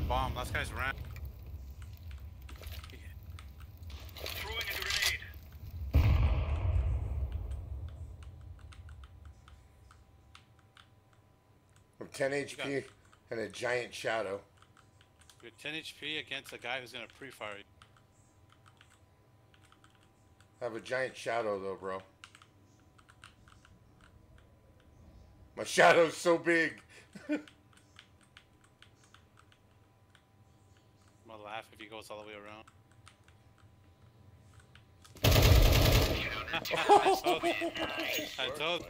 bomb. Last guy's ran. Throwing a grenade. I'm 10 HP and a giant shadow. You're 10 HP against a guy who's gonna pre-fire you. I have a giant shadow though, bro. My shadow's so big. Laugh if he goes all the way around. I told you. I told.